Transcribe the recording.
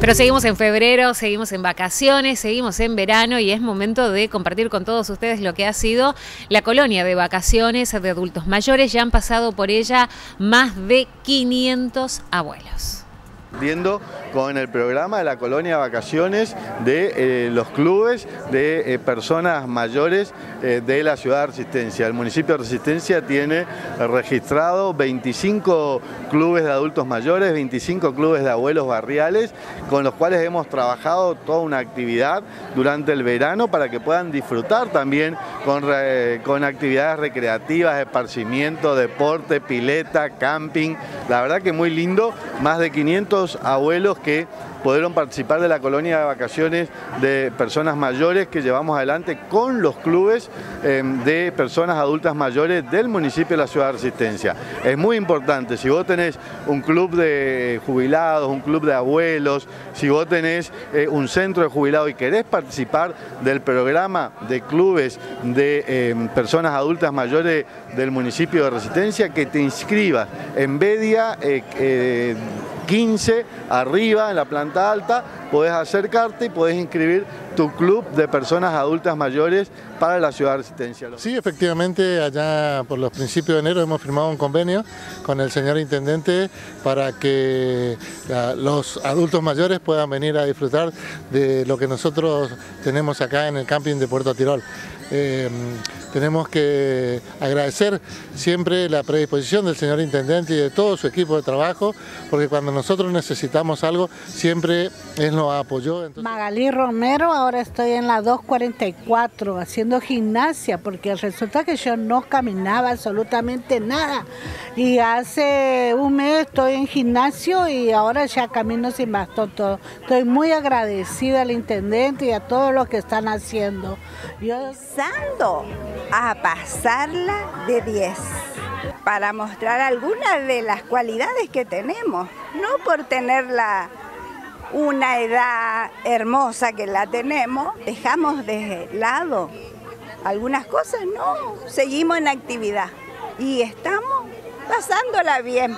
Pero seguimos en febrero, seguimos en vacaciones, seguimos en verano y es momento de compartir con todos ustedes lo que ha sido la colonia de vacaciones de adultos mayores. Ya han pasado por ella más de 500 abuelos viendo con el programa de la colonia de vacaciones de eh, los clubes de eh, personas mayores eh, de la ciudad de Resistencia. El municipio de Resistencia tiene registrado 25 clubes de adultos mayores, 25 clubes de abuelos barriales, con los cuales hemos trabajado toda una actividad durante el verano para que puedan disfrutar también con, con actividades recreativas, esparcimiento, deporte, pileta, camping. La verdad que muy lindo, más de 500 abuelos que pudieron participar de la colonia de vacaciones de personas mayores que llevamos adelante con los clubes em, de personas adultas mayores del municipio de la ciudad de Resistencia. Es muy importante, si vos tenés un club de jubilados, un club de abuelos, si vos tenés eh, un centro de jubilados y querés participar del programa de clubes de em, personas adultas mayores del municipio de Resistencia, que te inscribas en Bedia eh, eh, 15 arriba en la planta alta, podés acercarte y podés inscribir tu club de personas adultas mayores para la ciudad de Resistencia. Sí, efectivamente, allá por los principios de enero hemos firmado un convenio con el señor Intendente para que los adultos mayores puedan venir a disfrutar de lo que nosotros tenemos acá en el camping de Puerto Tirol. Eh, tenemos que agradecer siempre la predisposición del señor Intendente y de todo su equipo de trabajo, porque cuando nosotros necesitamos algo, siempre él nos apoyó. Magalí Romero, ahora estoy en la 244 haciendo gimnasia, porque resulta que yo no caminaba absolutamente nada. Y hace un mes estoy en gimnasio y ahora ya camino sin bastón todo. Estoy muy agradecida al Intendente y a todos los que están haciendo. Yo a pasarla de 10 para mostrar algunas de las cualidades que tenemos, no por tenerla una edad hermosa que la tenemos, dejamos de lado algunas cosas, no, seguimos en actividad y estamos pasándola bien.